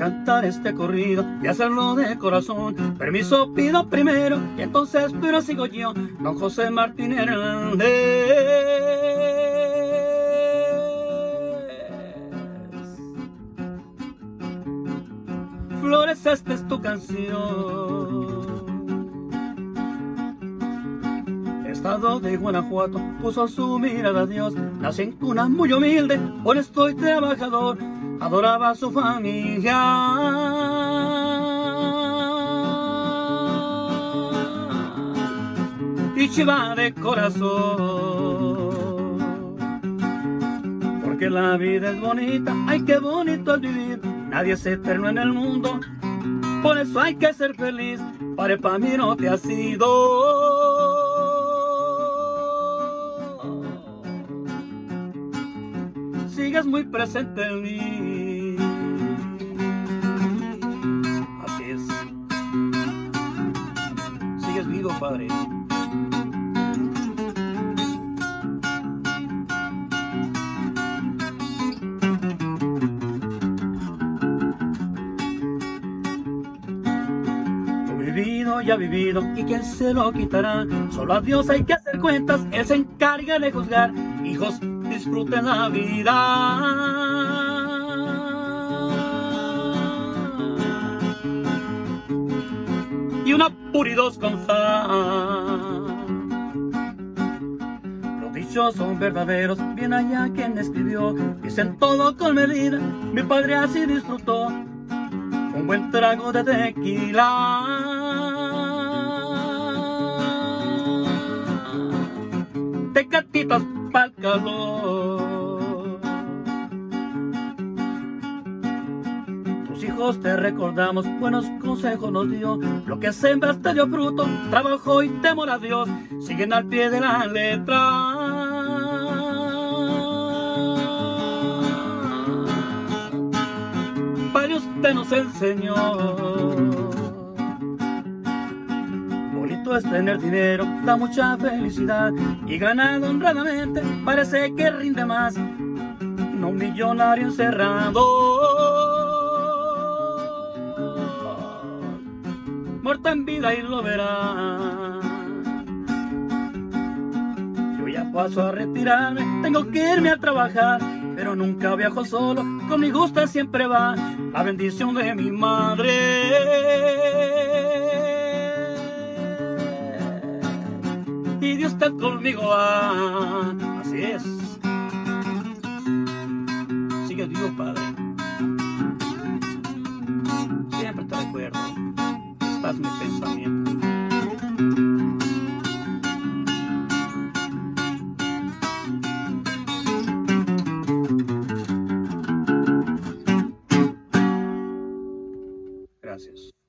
cantar este corrido y hacerlo de corazón. Permiso pido primero y entonces pero sigo yo, don José Martín Hernández. Flores, esta es tu canción. Estado de Guanajuato puso su mirada a Dios, nací en cuna muy humilde, honesto y trabajador adoraba a su familia. Y chiva de corazón. Porque la vida es bonita, ay qué bonito es vivir. Nadie es eterno en el mundo, por eso hay que ser feliz. Para mí no te ha sido. sigues muy presente en mí. Así es. Sigues vivo, Padre. Vivido ya vivido y quién se lo quitará. Solo a Dios hay que hacer cuentas, Él se encarga de juzgar. Hijos, disfruten la vida. Y una puridos con sal. Los dichos son verdaderos, bien allá quien escribió. Dicen todo con medida, mi padre así disfrutó. Un buen trago de tequila. Tecatitas pa'l calor. Tus hijos te recordamos, buenos consejos nos dio. Lo que sembras te dio fruto, trabajo y temor a Dios. Siguen al pie de la letra. Padre, usted nos enseñó. Es tener dinero, da mucha felicidad y ganado honradamente parece que rinde más. No un millonario encerrado. Muerto en vida y lo verá. Yo ya paso a retirarme, tengo que irme a trabajar, pero nunca viajo solo, con mi gusto siempre va la bendición de mi madre. conmigo. Ah, así es. Sigue Dios, Padre. Siempre te recuerdo. Estás mi pensamiento. Gracias.